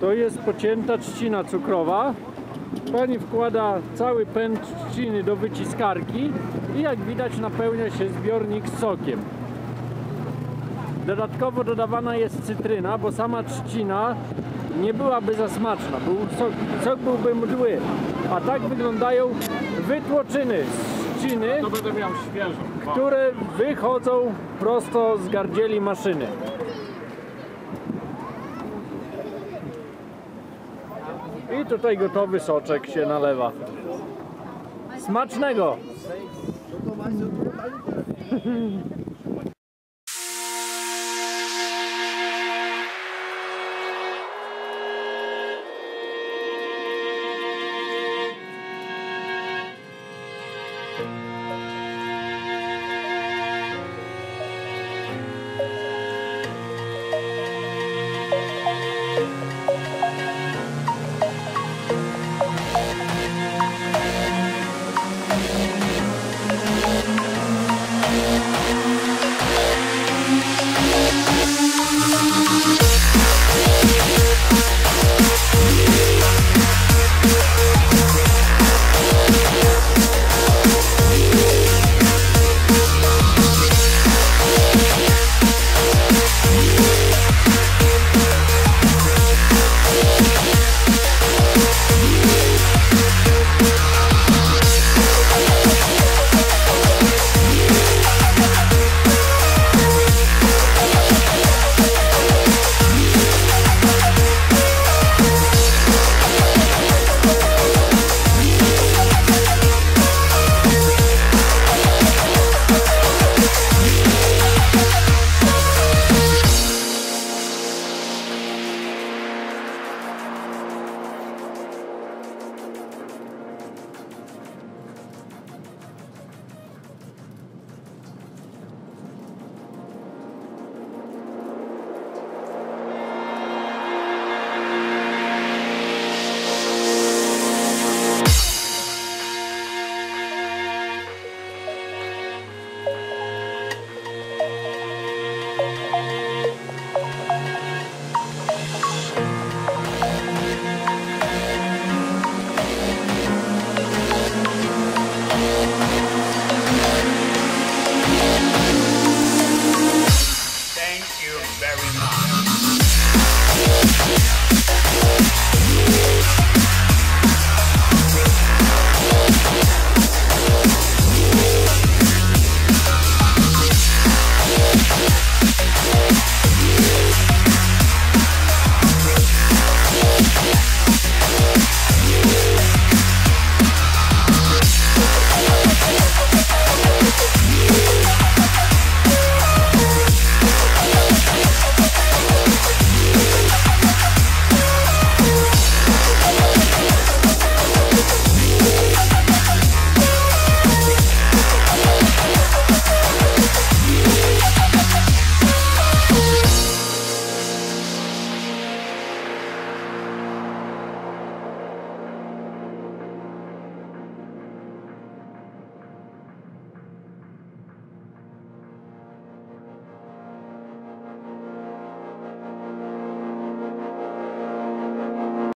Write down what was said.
To jest pocięta trzcina cukrowa. Pani wkłada cały pęd trzciny do wyciskarki i jak widać napełnia się zbiornik z sokiem. Dodatkowo dodawana jest cytryna, bo sama trzcina nie byłaby za smaczna. Był sok, sok byłby mdły. A tak wyglądają wytłoczyny z trzciny, które wychodzą prosto z gardzieli maszyny. I tutaj gotowy soczek się nalewa. Smacznego!